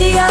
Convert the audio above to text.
The.